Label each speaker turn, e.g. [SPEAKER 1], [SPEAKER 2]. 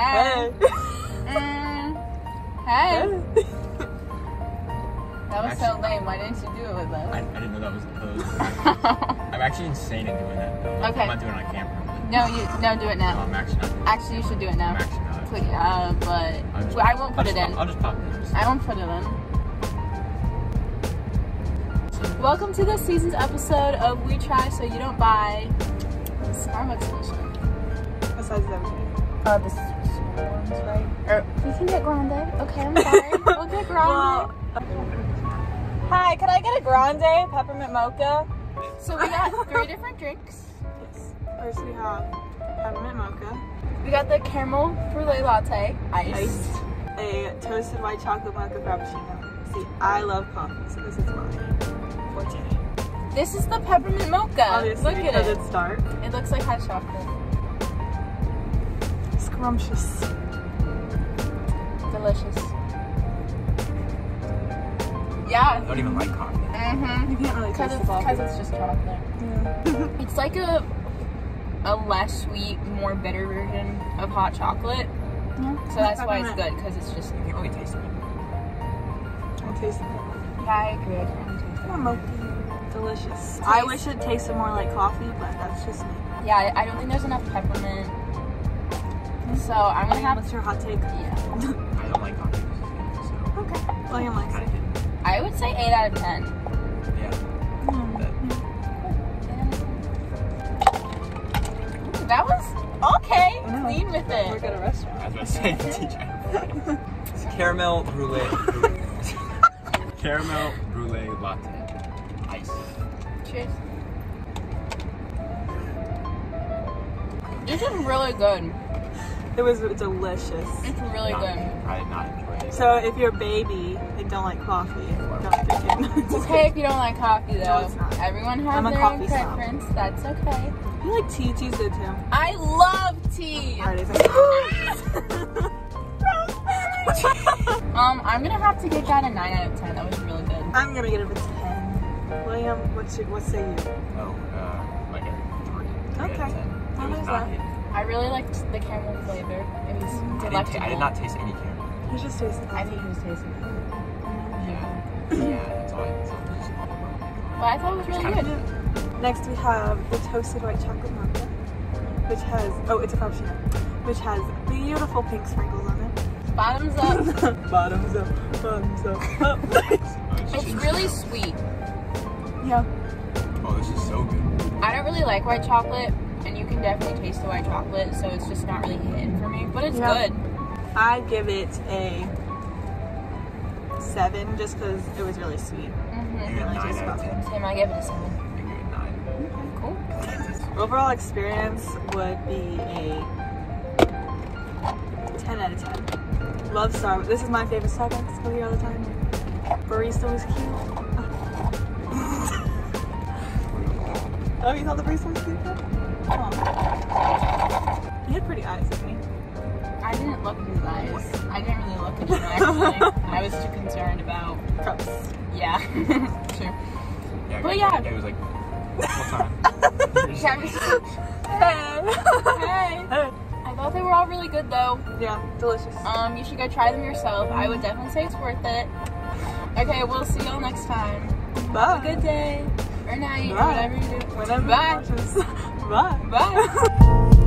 [SPEAKER 1] Hey. Mm. Hey. That was so lame. Why didn't you do it with
[SPEAKER 2] I, I didn't know that was a pose. I'm actually insane at doing that though.
[SPEAKER 1] Okay.
[SPEAKER 2] I'm not doing it on camera.
[SPEAKER 1] no, you no do it
[SPEAKER 2] No,
[SPEAKER 1] now.
[SPEAKER 2] I'm actually not.
[SPEAKER 1] Actually, you should do it now.
[SPEAKER 2] I'm actually not.
[SPEAKER 1] Please, uh, but
[SPEAKER 2] I'll just-
[SPEAKER 1] well, I won't
[SPEAKER 2] I'll
[SPEAKER 1] put
[SPEAKER 2] just
[SPEAKER 1] it in.
[SPEAKER 2] pop- I'll just pop it in.
[SPEAKER 1] I won't put it in. Welcome to this season's episode of We Try So You Don't Buy. Starbucks edition.
[SPEAKER 3] Besides them.
[SPEAKER 1] Uh, the small ones, right? Er, or we can get grande. Okay, I'm sorry. we'll get grande.
[SPEAKER 3] Well, hi, can I get a grande peppermint mocha?
[SPEAKER 1] so we got three different drinks.
[SPEAKER 3] Yes. First we have peppermint mocha,
[SPEAKER 1] We got the caramel brulee latte, iced.
[SPEAKER 3] iced, a toasted white chocolate mocha frappuccino. See, I love coffee, so this is my forte.
[SPEAKER 1] This is the peppermint mocha.
[SPEAKER 3] Obviously,
[SPEAKER 1] Look at it.
[SPEAKER 3] it's dark.
[SPEAKER 1] It looks like hot chocolate.
[SPEAKER 3] Scrumptious.
[SPEAKER 1] Delicious. Yeah.
[SPEAKER 2] I don't even like coffee.
[SPEAKER 1] Mm-hmm.
[SPEAKER 3] You can't really
[SPEAKER 1] Because
[SPEAKER 3] taste
[SPEAKER 1] it's,
[SPEAKER 3] the coffee.
[SPEAKER 1] 'cause it's just chocolate.
[SPEAKER 3] Yeah.
[SPEAKER 1] It's like a a less sweet, more bitter version of hot chocolate. Yeah. So that's why it's good because it's just.
[SPEAKER 2] You can only taste it.
[SPEAKER 3] I'll taste it.
[SPEAKER 1] Yeah, I agree. I can taste it.
[SPEAKER 3] Come on, mocha. Delicious. I wish it tasted more like coffee, but that's just me.
[SPEAKER 1] Yeah, I- I don't think there's enough peppermint. So I'm gonna have.
[SPEAKER 3] What's your hot take?
[SPEAKER 1] Yeah.
[SPEAKER 2] I don't like coffee. So
[SPEAKER 3] Okay. William likes
[SPEAKER 2] kind
[SPEAKER 3] it.
[SPEAKER 2] of.
[SPEAKER 1] I would say eight out of ten.
[SPEAKER 2] Yeah.
[SPEAKER 3] Mm.
[SPEAKER 2] That,
[SPEAKER 1] That was okay.
[SPEAKER 3] I.
[SPEAKER 1] Clean with
[SPEAKER 3] We're
[SPEAKER 1] it.
[SPEAKER 3] at a restaurant.
[SPEAKER 2] I was about to say teacher. It's caramel brulee. caramel brulee latte. Ice.
[SPEAKER 1] Cheers. This is really good.
[SPEAKER 3] It was delicious.
[SPEAKER 1] It's really
[SPEAKER 2] Not-
[SPEAKER 1] good.
[SPEAKER 2] Probably not enjoy it.
[SPEAKER 3] So if you're a baby and don't like coffee, don't drink it.
[SPEAKER 1] It's okay if you don't like coffee though.
[SPEAKER 3] it's not.
[SPEAKER 1] Everyone has
[SPEAKER 3] I'm a
[SPEAKER 1] their
[SPEAKER 3] coffee
[SPEAKER 1] own
[SPEAKER 3] snob.
[SPEAKER 1] preference. That's okay.
[SPEAKER 3] You like tea? Tea's good too.
[SPEAKER 1] I love tea. Um, I'm gonna have to give that a nine out of ten. That was really good.
[SPEAKER 3] I'm gonna get it a 10. William, what's your, what say you?
[SPEAKER 2] Oh, uh, like a three. three out of
[SPEAKER 3] Okay.
[SPEAKER 2] 10. It was not
[SPEAKER 3] that-
[SPEAKER 2] hit.
[SPEAKER 1] I really liked the caramel flavor. It was
[SPEAKER 2] I didn't,
[SPEAKER 1] delectable.
[SPEAKER 2] I did not taste any caramel.
[SPEAKER 3] You just tasted
[SPEAKER 1] I think it was tasty.
[SPEAKER 2] Yeah. Yeah, that's all I that's all- that's all I remember.
[SPEAKER 1] But I thought it was really
[SPEAKER 2] Kinda-
[SPEAKER 1] good.
[SPEAKER 3] Next we have the toasted white chocolate mocha, which has, oh, it's a frappuccino, which has beautiful pink sprinkles on it.
[SPEAKER 1] Bottoms up.
[SPEAKER 3] Bottoms up, bottoms up, up.
[SPEAKER 1] It's really sweet.
[SPEAKER 3] yeah.
[SPEAKER 2] Oh, this is so good.
[SPEAKER 1] I don't really like white chocolate, and you can definitely taste the white chocolate, so it's just not really hitting for me. But it's
[SPEAKER 3] Yeah.
[SPEAKER 1] good.
[SPEAKER 3] I give it a seven just because it was really sweet.
[SPEAKER 1] Mm-hmm.
[SPEAKER 2] You
[SPEAKER 3] really
[SPEAKER 2] nine
[SPEAKER 3] taste
[SPEAKER 2] out of ten.
[SPEAKER 1] Same, I give it a seven.
[SPEAKER 2] You get nine.
[SPEAKER 1] Cool.
[SPEAKER 3] Overall experience would be a 10 out of 10. Love Starbucks. This is my favorite Starbucks. Go here all the time. Barista was cute. oh, you thought the barista was cute? He had pretty eyes, didn't he?
[SPEAKER 1] I didn't look at his eyes. I didn't really look at him actually. I was too concerned about.
[SPEAKER 3] Gross.
[SPEAKER 1] Yeah. sure.
[SPEAKER 2] Yeah,
[SPEAKER 1] But yeah.
[SPEAKER 2] It was like, what time?
[SPEAKER 3] Hey.
[SPEAKER 1] Hey.
[SPEAKER 3] Hey.
[SPEAKER 1] I thought they were all really good though.
[SPEAKER 3] Yeah, delicious.
[SPEAKER 1] Um, you should go try them yourself. I would definitely say it's worth it. Okay, we'll see y'all next time.
[SPEAKER 3] Bye.
[SPEAKER 1] Have a good day or night,
[SPEAKER 3] Bye.
[SPEAKER 1] whatever you do.
[SPEAKER 3] Whatever
[SPEAKER 1] Bye.
[SPEAKER 3] Bye.
[SPEAKER 1] Bye.